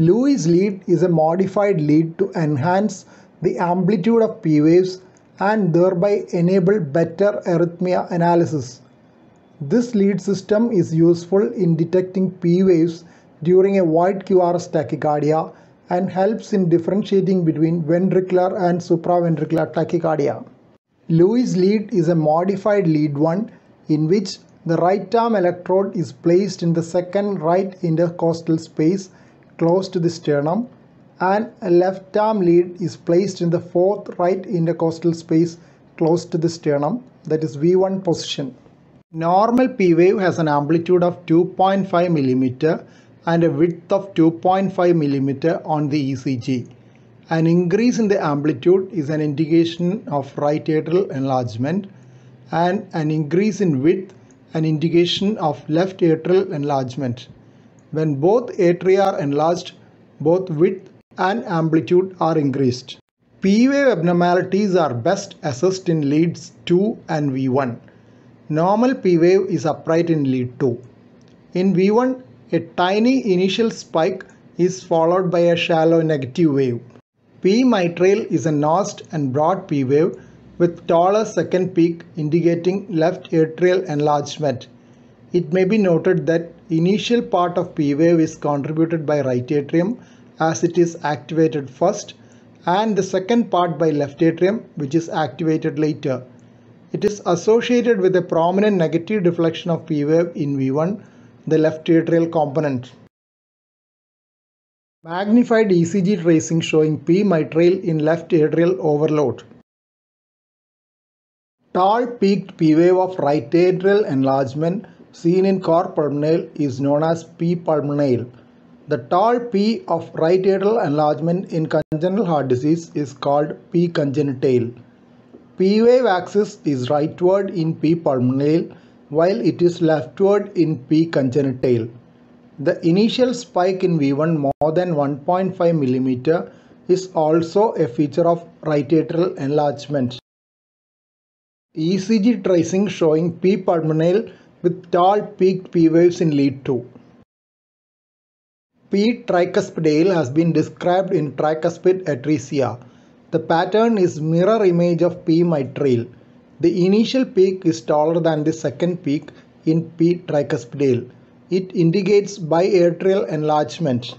Lewis lead is a modified lead to enhance the amplitude of P waves and thereby enable better arrhythmia analysis. This lead system is useful in detecting P waves during a wide QRS tachycardia and helps in differentiating between ventricular and supraventricular tachycardia. Lewis lead is a modified lead one in which the right arm electrode is placed in the second right intercostal space close to the sternum and a left arm lead is placed in the fourth right intercostal space close to the sternum that is V1 position. Normal P wave has an amplitude of 2.5 mm and a width of 2.5 mm on the ECG. An increase in the amplitude is an indication of right atrial enlargement and an increase in width an indication of left atrial enlargement. When both atria are enlarged, both width and amplitude are increased. P wave abnormalities are best assessed in leads 2 and V1. Normal P wave is upright in lead 2. In V1, a tiny initial spike is followed by a shallow negative wave. P mitral is a nosed and broad P wave with taller second peak indicating left atrial enlargement. It may be noted that initial part of P wave is contributed by right atrium as it is activated first and the second part by left atrium which is activated later. It is associated with a prominent negative deflection of P wave in V1, the left atrial component. Magnified ECG tracing showing P mitral in left atrial overload. Tall peaked P wave of right atrial enlargement seen in cor pulmonale is known as P pulmonale. The tall P of right atrial enlargement in congenital heart disease is called P congenital. P wave axis is rightward in P pulmonale while it is leftward in P congenital. The initial spike in V1 more than 1.5 mm is also a feature of right atrial enlargement. ECG tracing showing P pulmonale with tall peaked P waves in lead 2. P tricuspidale has been described in tricuspid atresia. The pattern is mirror image of P mitral. The initial peak is taller than the second peak in P tricuspidale. It indicates biatrial enlargement.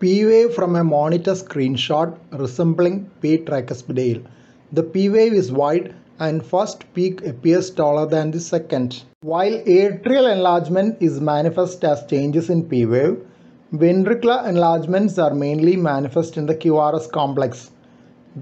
P wave from a monitor screenshot resembling P tricuspidale. The P wave is wide and first peak appears taller than the second. While atrial enlargement is manifest as changes in P wave, ventricular enlargements are mainly manifest in the QRS complex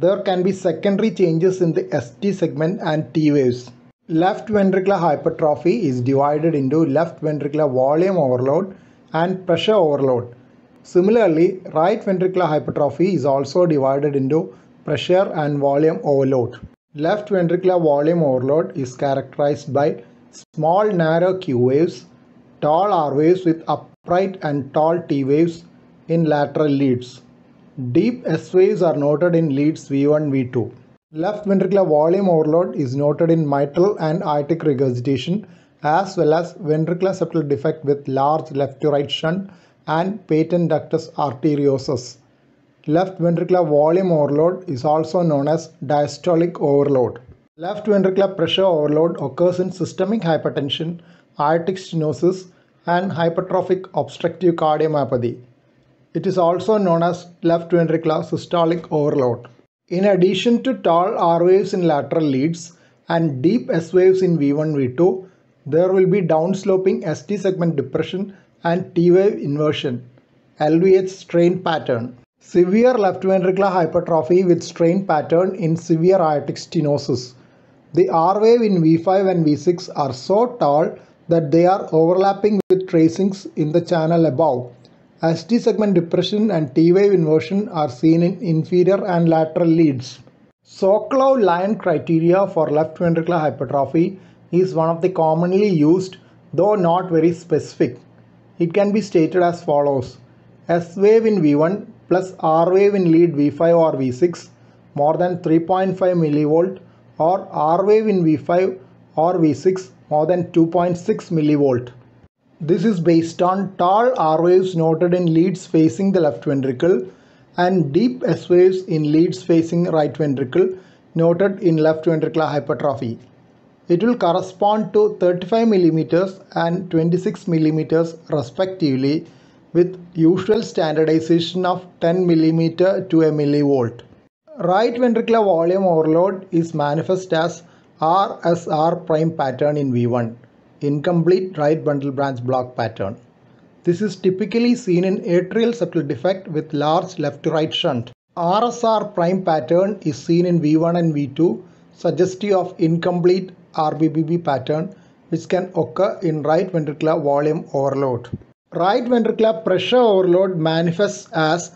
there can be secondary changes in the ST segment and T waves. Left ventricular hypertrophy is divided into left ventricular volume overload and pressure overload. Similarly, right ventricular hypertrophy is also divided into pressure and volume overload. Left ventricular volume overload is characterized by small narrow Q waves, tall R waves with upright and tall T waves in lateral leads. Deep S waves are noted in leads V1, V2. Left ventricular volume overload is noted in mitral and aortic regurgitation as well as ventricular septal defect with large left to right shunt and patent ductus arteriosus. Left ventricular volume overload is also known as diastolic overload. Left ventricular pressure overload occurs in systemic hypertension, aortic stenosis and hypertrophic obstructive cardiomyopathy. It is also known as left ventricular systolic overload. In addition to tall R waves in lateral leads and deep S waves in V1 V2, there will be downsloping ST segment depression and T wave inversion, LVH strain pattern. Severe left ventricular hypertrophy with strain pattern in severe aortic stenosis. The R wave in V5 and V6 are so tall that they are overlapping with tracings in the channel above ST segment depression and T-wave inversion are seen in inferior and lateral leads. Sokolow-Lyon criteria for left ventricular hypertrophy is one of the commonly used though not very specific. It can be stated as follows. S wave in V1 plus R wave in lead V5 or V6 more than 3.5 millivolt or R wave in V5 or V6 more than 2.6 millivolt. This is based on tall R waves noted in leads facing the left ventricle and deep S waves in leads facing right ventricle noted in left ventricular hypertrophy. It will correspond to 35 millimeters and 26 millimeters respectively with usual standardization of 10 mm to a millivolt. Right ventricular volume overload is manifest as RSR prime pattern in V1, incomplete right bundle branch block pattern. This is typically seen in atrial septal defect with large left to right shunt. RSR prime pattern is seen in V1 and V2, suggestive of incomplete RBBB pattern which can occur in right ventricular volume overload. Right ventricular pressure overload manifests as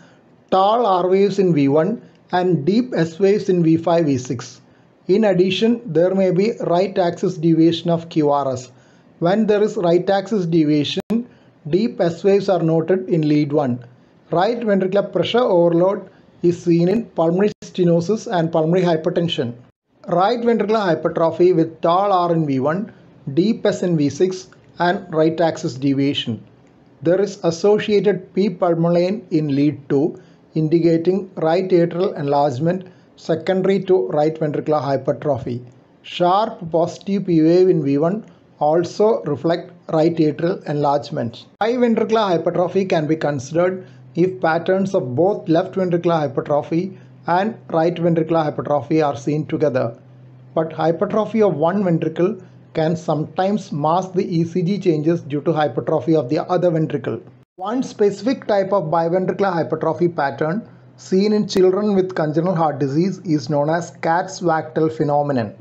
tall R waves in V1 and deep S waves in V5, V6. In addition, there may be right axis deviation of QRS. When there is right axis deviation, deep S waves are noted in lead 1. Right ventricular pressure overload is seen in pulmonary stenosis and pulmonary hypertension. Right ventricular hypertrophy with tall R in V1, deep S in V6 and right axis deviation. There is associated P pulmonale in lead 2 indicating right atrial enlargement secondary to right ventricular hypertrophy. Sharp positive P wave in V1 also reflect right atrial enlargement. Biventricular hypertrophy can be considered if patterns of both left ventricular hypertrophy and right ventricular hypertrophy are seen together. But hypertrophy of one ventricle can sometimes mask the ECG changes due to hypertrophy of the other ventricle. One specific type of biventricular hypertrophy pattern seen in children with congenital heart disease is known as Katz-Wachtel phenomenon.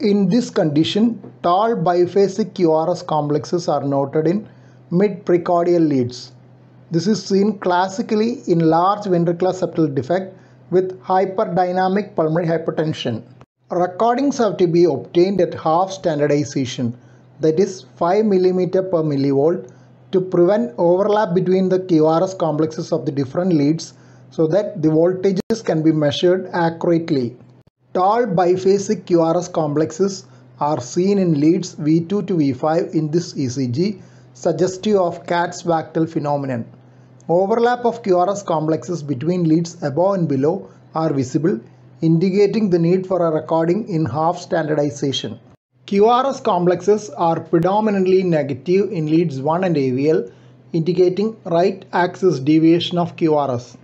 In this condition, tall biphasic QRS complexes are noted in mid-precordial leads. This is seen classically in large ventricular septal defect with hyperdynamic pulmonary hypertension. Recordings have to be obtained at half standardization, that is 5 mm per millivolt, to prevent overlap between the QRS complexes of the different leads so that the voltages can be measured accurately. Tall biphasic QRS complexes are seen in leads V2 to V5 in this ECG, suggestive of Katz-Wachtel phenomenon. Overlap of QRS complexes between leads above and below are visible, indicating the need for a recording in half standardization. QRS complexes are predominantly negative in leads 1 and AVL, indicating right axis deviation of QRS.